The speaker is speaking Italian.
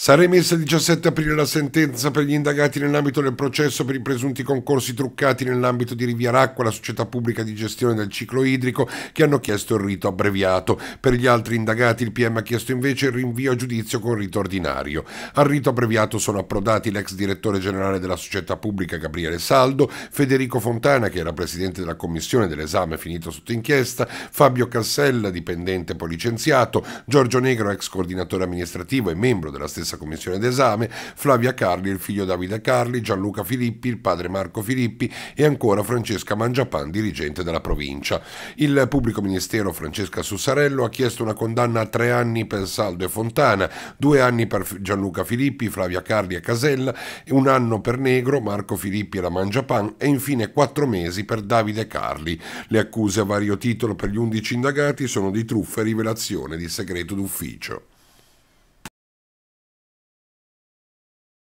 Sarà emessa il 17 aprile la sentenza per gli indagati nell'ambito del processo per i presunti concorsi truccati nell'ambito di Riviaracqua, la società pubblica di gestione del ciclo idrico, che hanno chiesto il rito abbreviato. Per gli altri indagati il PM ha chiesto invece il rinvio a giudizio con rito ordinario. Al rito abbreviato sono approdati l'ex direttore generale della società pubblica Gabriele Saldo, Federico Fontana, che era presidente della commissione dell'esame finito sotto inchiesta, Fabio Cassella, dipendente poi licenziato, Giorgio Negro, ex coordinatore amministrativo e membro della stessa stessa commissione d'esame, Flavia Carli, il figlio Davide Carli, Gianluca Filippi, il padre Marco Filippi e ancora Francesca Mangiapan, dirigente della provincia. Il pubblico ministero Francesca Sussarello ha chiesto una condanna a tre anni per Saldo e Fontana, due anni per Gianluca Filippi, Flavia Carli e Casella, un anno per Negro, Marco Filippi e la Mangiapan e infine quattro mesi per Davide Carli. Le accuse a vario titolo per gli undici indagati sono di truffa e rivelazione di segreto d'ufficio.